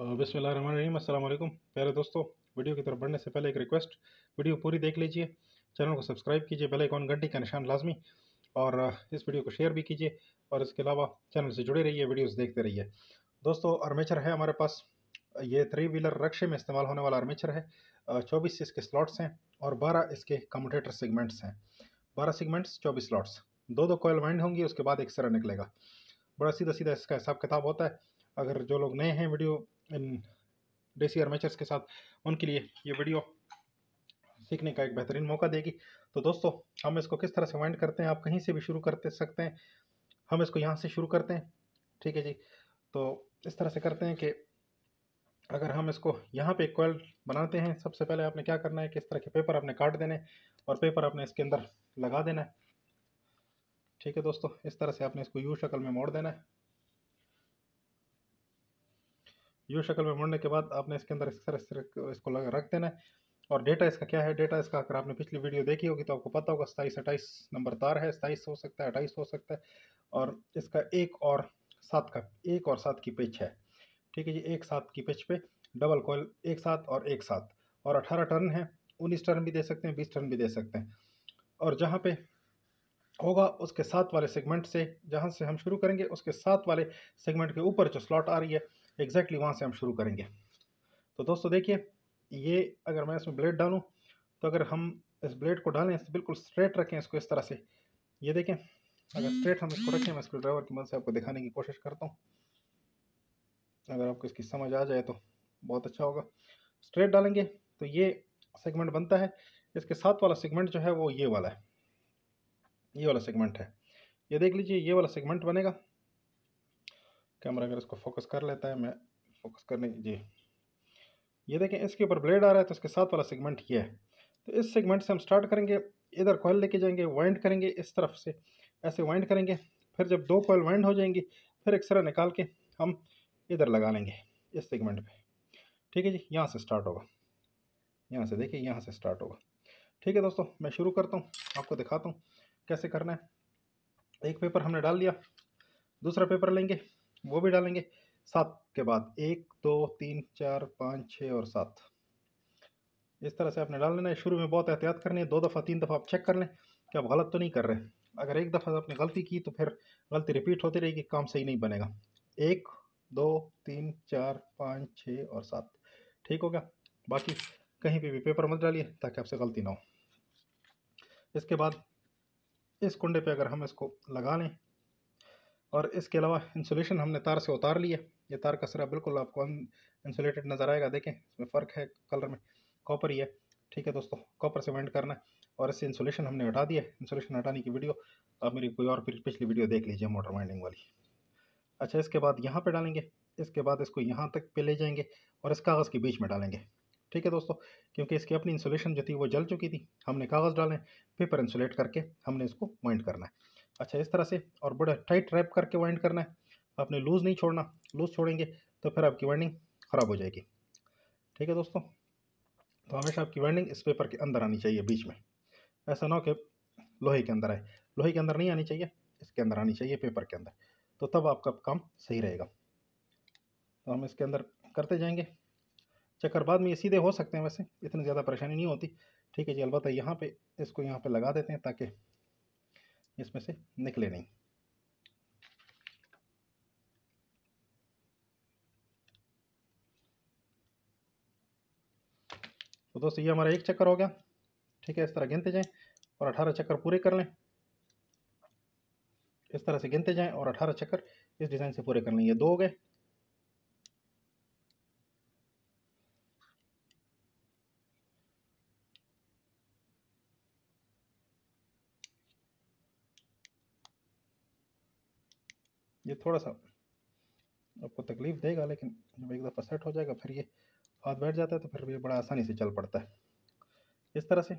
बिसमीम प्यारे दोस्तों, वीडियो की तरफ़ बढ़ने से पहले एक रिक्वेस्ट, वीडियो पूरी देख लीजिए, चैनल को सब्सक्राइब कीजिए, बेल आइकॉन घंटी का निशान लाजमी, और इस वीडियो को शेयर भी कीजिए, और इसके अलावा चैनल से जुड़े रहिए, वीडियोस देखते रहिए। दोस्तों, आर्मेचर है हमारे पास, ये थ्री व्हीलर रक्शे में इस्तेमाल होने वाला आर्मेचर है चौबीस इसके स्लॉट्स हैं, और बारह इसके कम्यूटेटर सेगमेंट्स हैं। बारह सेगमेंट्स, चौबीस स्लॉट्स दो दो कोयल वाइंड होंगी, उसके बाद एक सरा निकलेगा। बड़ा सीधा सीधा इसका हिसाब किताब होता है अगर जो लोग नए हैं वीडियो इन देसी आर्मेचर्स के साथ, उनके लिए ये वीडियो सीखने का एक बेहतरीन मौका देगी। तो दोस्तों, हम इसको किस तरह से वाइंड करते हैं, आप कहीं से भी शुरू करते सकते हैं, हम इसको यहाँ से शुरू करते हैं, ठीक है जी? तो इस तरह से करते हैं कि अगर हम इसको यहाँ पे कोयल बनाते हैं, सबसे पहले आपने क्या करना है कि इस तरह के पेपर आपने काट देने और पेपर आपने इसके अंदर लगा देना है। ठीक है दोस्तों, इस तरह से आपने इसको यू शक्ल में मोड़ देना है। यू शक्ल में मोड़ने के बाद आपने इसके अंदर इस तरह इसको रख देना है। और डेटा इसका क्या है? डेटा इसका अगर आपने पिछली वीडियो देखी होगी तो आपको पता होगा, सताईस, अट्ठाईस नंबर तार है, सताईस हो सकता है, अट्ठाईस हो सकता है। और इसका एक और सात का, एक और सात की पिच है। ठीक है जी, एक सात की पिच पे डबल कॉयल एक साथ और एक साथ और अठारह टर्न है, उन्नीस टर्न भी दे सकते हैं, बीस टर्न भी दे सकते हैं। और जहाँ पे होगा, उसके साथ वाले सेगमेंट से, जहाँ से हम शुरू करेंगे, उसके साथ वाले सेगमेंट के ऊपर जो स्लॉट आ रही है एग्जैक्टली वहाँ से हम शुरू करेंगे। तो दोस्तों देखिए, ये अगर मैं इसमें ब्लेड डालूँ तो अगर हम इस ब्लेड को डालें बिल्कुल स्ट्रेट रखें इसको इस तरह से। ये देखें, अगर स्ट्रेट हम इसको रखें, मैं स्क्रू ड्राइवर की मदद से आपको दिखाने की कोशिश करता हूँ। अगर आपको इसकी समझ आ जाए तो बहुत अच्छा होगा। स्ट्रेट डालेंगे तो ये सेगमेंट बनता है। इसके साथ वाला सेगमेंट जो है वो ये वाला है। ये वाला सेगमेंट है। ये देख लीजिए, ये वाला सेगमेंट बनेगा। कैमरा अगर इसको फोकस कर लेता है, मैं फोकस करने, जी। ये देखें, इसके ऊपर ब्लेड आ रहा है तो इसके साथ वाला सेगमेंट ये है। तो इस सेगमेंट से हम स्टार्ट करेंगे, इधर कॉयल लेके जाएँगे वाइंड करेंगे इस तरफ़ से। ऐसे वाइंड करेंगे, फिर जब दो कॉयल वाइंड हो जाएँगी, फिर एक सरा निकाल के हम इधर लगा लेंगे, इस सेगमेंट पे। ठीक है जी, यहाँ से स्टार्ट होगा। यहाँ से देखिए, यहाँ से स्टार्ट होगा। ठीक है दोस्तों, मैं शुरू करता हूँ, आपको दिखाता हूँ कैसे करना है। एक पेपर हमने डाल दिया, दूसरा पेपर लेंगे वो भी डालेंगे। सात के बाद, एक, दो, तीन, चार, पाँच छः और सात। इस तरह से आपने डाल लेना है। शुरू में बहुत एहतियात करनी है। दो दफ़ा, तीन दफ़ा आप चेक कर लें कि आप गलत तो नहीं कर रहे। अगर एक दफ़ा आपने गलती की तो फिर गलती रिपीट होती रहेगी, काम सही नहीं बनेगा। एक, दो, तीन, चार, पाँच छः और सात। ठीक हो गया? बाकी कहीं पर भी पेपर मत डालिए ताकि आपसे गलती ना हो। इसके बाद, इस कुंडे पे अगर हम इसको लगा लें और इसके अलावा इंसुलेशन हमने तार से उतार लिया। ये तार का सरा बिल्कुल आपको इंसुलेटेड नज़र आएगा, देखें, इसमें फ़र्क है कलर में। कॉपर ही है। ठीक है दोस्तों कॉपर से वेंड करना है और इससे इंसुलेशन हमने हटा दिया इंसुलेशन हटाने की वीडियो आप मेरी कोई और पिछली वीडियो देख लीजिए मोटर वाइंडिंग वाली। अच्छा इसके बाद यहाँ पर डालेंगे। इसके बाद इसको यहाँ तक पे ले जाएँगे और इस कागज़ के बीच में डालेंगे। ठीक है दोस्तों, क्योंकि इसकी अपनी इंसुलेशन जो थी वो जल चुकी थी। हमने कागज़ डालें पेपर इंसुलेट करके हमने इसको वाइंड करना है। अच्छा इस तरह से। और बड़ा टाइट रैप करके वाइंड करना है। आपने लूज़ नहीं छोड़ना लूज़ छोड़ेंगे तो फिर आपकी वाइंडिंग ख़राब हो जाएगी। ठीक है दोस्तों? तो हमेशा आपकी वाइंडिंग इस पेपर के अंदर आनी चाहिए बीच में। ऐसा ना हो कि लोहे के अंदर आए। लोहे के अंदर नहीं आनी चाहिए, इसके अंदर आनी चाहिए पेपर के अंदर। तो तब आपका काम सही रहेगा। तो हम इसके अंदर करते जाएँगे। चक्कर बाद में ये सीधे हो सकते हैं वैसे, इतनी ज़्यादा परेशानी नहीं होती। ठीक है जी, अलबत्त यहाँ पे, इसको यहाँ पे लगा देते हैं ताकि इसमें से निकले नहीं। तो दोस्तों, ये हमारा एक चक्कर हो गया। ठीक है, इस तरह गिनते जाएँ और अठारह चक्कर पूरे कर लें। इस तरह से गिनते जाएँ और अठारह चक्कर इस डिज़ाइन से पूरे कर लें। ये दो हो गए। ये थोड़ा सा आपको तकलीफ़ देगा, लेकिन जब एक दफ़ा सेट हो जाएगा, फिर ये हाथ बैठ जाता है तो फिर ये बड़ा आसानी से चल पड़ता है। इस तरह से,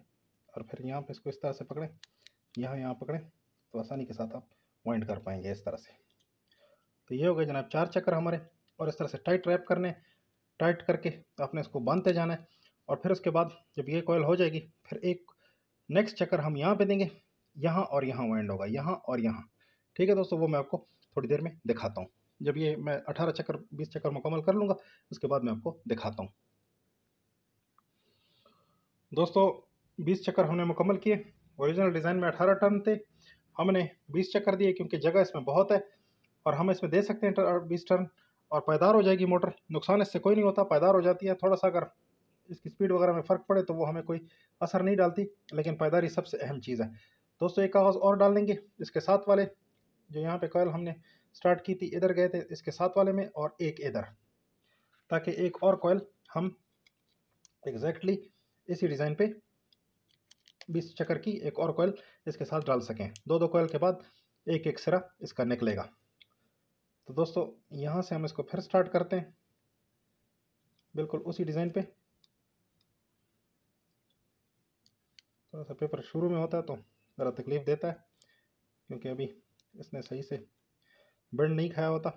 और फिर यहाँ पे इसको इस तरह से पकड़ें, यहाँ यहाँ पकड़ें तो आसानी के साथ आप वाइंड कर पाएँगे इस तरह से। तो ये हो गए जनाब चार चक्कर हमारे, और इस तरह से टाइट रैप करने टाइट करके आपने इसको बांधते जाना है, और फिर उसके बाद जब ये कोयल हो जाएगी, फिर एक नेक्स्ट चक्कर हम यहाँ पे देंगे, यहाँ और यहाँ वाइंड होगा, यहाँ और यहाँ। ठीक है दोस्तों, वो मैं आपको थोड़ी देर में दिखाता हूँ। जब ये मैं अठारह चक्कर, बीस चक्कर मुकम्मल कर लूँगा, उसके बाद मैं आपको दिखाता हूँ। दोस्तों, बीस चक्कर हमने मुकम्मल किए। ओरिजिनल डिज़ाइन में अठारह टर्न थे। हमने बीस चक्कर दिए क्योंकि जगह इसमें बहुत है और हम इसमें दे सकते हैं बीस टर्न और पायदार हो जाएगी मोटर। नुकसान इससे कोई नहीं होता पायदार हो जाती है। थोड़ा सा अगर इसकी स्पीड वगैरह में फ़र्क पड़े तो वो हमें कोई असर नहीं डालती, लेकिन पायदारी सबसे अहम चीज़ है। दोस्तों, एक कागज़ और डाल देंगे। इसके साथ वाले जो यहाँ पे कॉयल हमने स्टार्ट की थी, इधर गए थे इसके साथ वाले में और एक इधर। ताकि एक और कॉयल हम एग्जैक्टली exactly इसी डिज़ाइन पे बीस चक्कर की एक और कॉयल इसके साथ डाल सकें। दो दो कॉयल के बाद एक एक सिरा इसका निकलेगा। तो दोस्तों, यहाँ से हम इसको फिर स्टार्ट करते हैं। बिल्कुल उसी डिज़ाइन पे। थोड़ा सा पेपर शुरू में होता है तो ज़रा तकलीफ़ देता है, क्योंकि अभी इसने सही से बेंड नहीं खाया होता।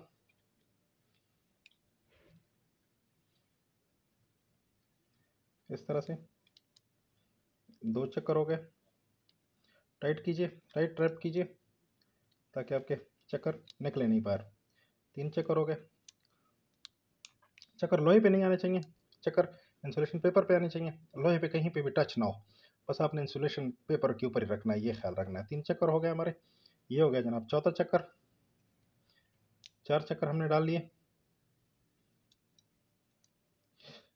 इस तरह से दो चक्कर हो गए। टाइट कीजिए टाइट ट्रैप कीजिए, ताकि आपके चक्कर निकले नहीं पाए तीन चक्कर हो गए। चक्कर लोहे पे नहीं आने चाहिए, चक्कर इंसुलेशन पेपर पे आने चाहिए। लोहे पे कहीं पे भी टच ना हो। बस आपने इंसुलेशन पेपर के ऊपर ही रखना है, ये ख्याल रखना है। तीन चक्कर हो गए हमारे। ये हो गया जनाब, चौथा चक्कर। चार चक्कर हमने डाल लिए।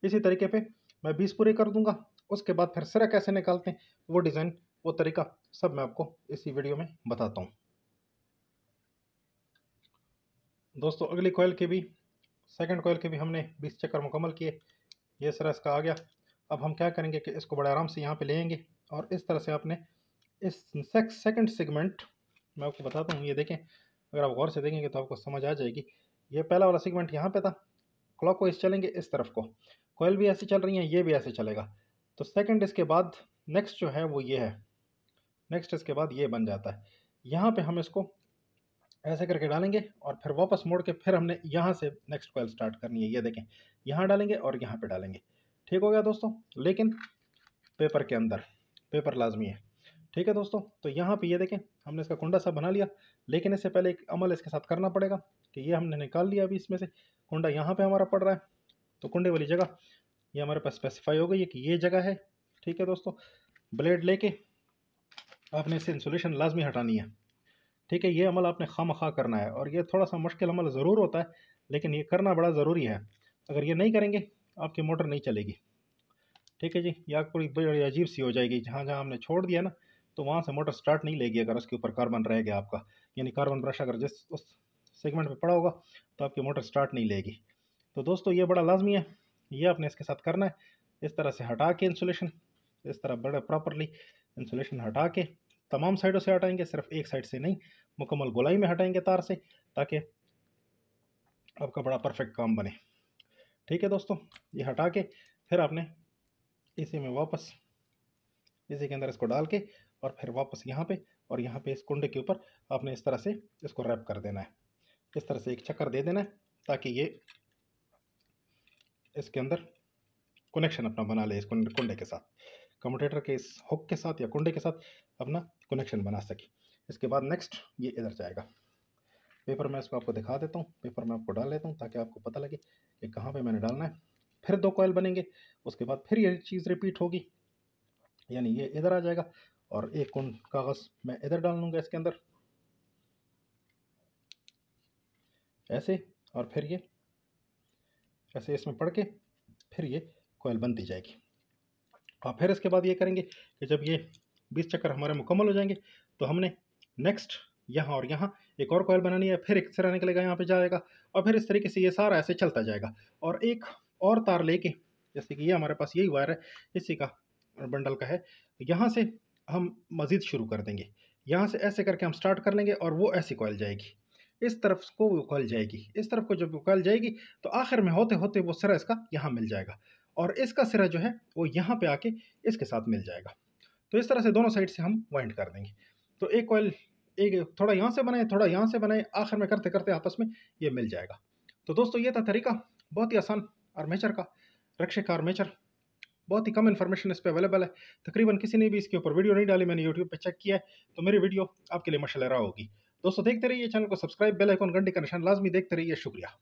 इसी तरीके पे मैं बीस पूरे कर दूँगा, उसके बाद फिर सिरा कैसे निकालते हैं, वो डिज़ाइन, वो तरीका, सब मैं आपको इसी वीडियो में बताता हूँ। दोस्तों, अगली कोयल के भी सेकंड कोयल के भी हमने 20 चक्कर मुकम्मल किए। ये सिरा इसका आ गया। अब हम क्या करेंगे कि इसको बड़े आराम से यहाँ पे लेंगे और इस तरह से आपने इस सेकंड सेगमेंट मैं आपको बताता हूँ ये देखें, अगर आप गौर से देखेंगे तो आपको समझ आ जाएगी। ये पहला वाला सेगमेंट यहाँ पे था क्लॉक इस चलेंगे इस तरफ़ को। कोयल भी ऐसी चल रही है, ये भी ऐसे चलेगा। तो सेकंड इसके बाद नेक्स्ट जो है वो ये है। नेक्स्ट इसके बाद ये बन जाता है। यहाँ पे हम इसको ऐसे करके डालेंगे और फिर वापस मोड़ के फिर हमने यहाँ से नेक्स्ट कोयल स्टार्ट करनी है। ये देखें, यहाँ डालेंगे और यहाँ पे डालेंगे। ठीक हो गया दोस्तों, लेकिन पेपर के अंदर पेपर लाजमी है। ठीक है दोस्तों तो यहाँ पे ये देखें, हमने इसका कुंडा सा बना लिया, लेकिन इससे पहले एक अमल इसके साथ करना पड़ेगा कि ये हमने निकाल लिया अभी इसमें से। कुंडा यहाँ पे हमारा पड़ रहा है तो कुंडे वाली जगह, ये हमारे पास स्पेसिफाई हो गई है कि ये जगह है, ठीक है दोस्तों। ब्लेड लेके आपने इससे इंसुलेशन लाजमी हटानी है, ठीक है। ये अमल आपने खाम खा करना है, और ये थोड़ा सा मुश्किल अमल ज़रूर होता है, लेकिन ये करना बड़ा ज़रूरी है। अगर ये नहीं करेंगे, आपकी मोटर नहीं चलेगी, ठीक है जी। या पूरी बड़ी अजीब सी हो जाएगी, जहाँ जहाँ हमने छोड़ दिया ना तो वहाँ से मोटर स्टार्ट नहीं लेगी अगर उसके ऊपर कार्बन रह गया आपका। यानी कार्बन ब्रश अगर जिस उस सेगमेंट में पड़ा होगा तो आपकी मोटर स्टार्ट नहीं लेगी। तो दोस्तों, ये बड़ा लाजमी है। ये आपने इसके साथ करना है। इस तरह से हटा के इंसुलेशन इस तरह बड़े प्रॉपरली इंसुलेशन हटा के तमाम साइडों से हटाएँगे, सिर्फ़ एक साइड से नहीं, मुकम्मल गोलाई में हटाएँगे तार से, ताकि आपका बड़ा परफेक्ट काम बने। ठीक है दोस्तों, ये हटा के फिर आपने इसी में वापस, इसी के अंदर इसको डाल के और फिर वापस यहाँ पे और यहाँ पे इस कुंडे के ऊपर आपने इस तरह से इसको रैप कर देना है। इस तरह से एक चक्कर दे देना है ताकि ये इसके अंदर कनेक्शन अपना बना ले इस कुंडे के साथ। कम्यूटेटर के इस हुक के साथ या कुंडे के साथ अपना कनेक्शन बना सके। इसके बाद नेक्स्ट ये इधर जाएगा। पेपर मैं इसको आपको दिखा देता हूँ। पेपर मैं आपको डाल लेता हूँ ताकि आपको पता लगे कि कहाँ पे मैंने डालना है। फिर दो कॉयल बनेंगे, उसके बाद फिर ये चीज़ रिपीट होगी। यानी ये इधर आ जाएगा और एक कुंड कागज़ मैं इधर डाल लूँगा इसके अंदर। ऐसे और फिर ये। ऐसे इसमें पढ़ के फिर ये कोयल बनती जाएगी। और फिर इसके बाद ये करेंगे कि जब ये बीस चक्कर हमारे मुकम्मल हो जाएँगे तो हमने नेक्स्ट यहाँ और यहाँ एक और कोयल बनानी है, फिर एक सिरा निकलेगा यहाँ पे जाएगा, और फिर इस तरीके से ये सारा ऐसे चलता जाएगा। और एक और तार लेके, जैसे कि ये हमारे पास यही वायर है, इसी का बंडल का है, यहाँ से हम मज़ीद शुरू कर देंगे। यहाँ से ऐसे करके हम स्टार्ट कर लेंगे और वो ऐसी कोयल जाएगी। इस तरफ़ को वो उकल जाएगी। इस तरफ़ को जब कॉल जाएगी तो आखिर में होते होते वो सिरा इसका यहाँ मिल जाएगा और इसका सिरा जो है, वो यहाँ पे आके इसके साथ मिल जाएगा। तो इस तरह से दोनों साइड से हम वाइंड कर देंगे। तो एक कॉयल एक थोड़ा यहाँ से बनाए, थोड़ा यहाँ से बनाए, आखिर में करते करते आपस में ये मिल जाएगा। तो दोस्तों, ये था तरीका, बहुत ही आसान आर्मेचर का रक्षे का आर्मेचर। बहुत ही कम इन्फॉर्मेशन इस पर अवेलेबल है। तकरीबन किसी ने भी इसके ऊपर वीडियो नहीं डाली, मैंने यूट्यूब पर चेक किया है तो मेरी वीडियो आपके लिए मशलरा होगी। दोस्तों, देखते रहिए चैनल को सब्सक्राइब बेल आइकॉन घंटे का निशान, लाजमी देखते रहिए। शुक्रिया।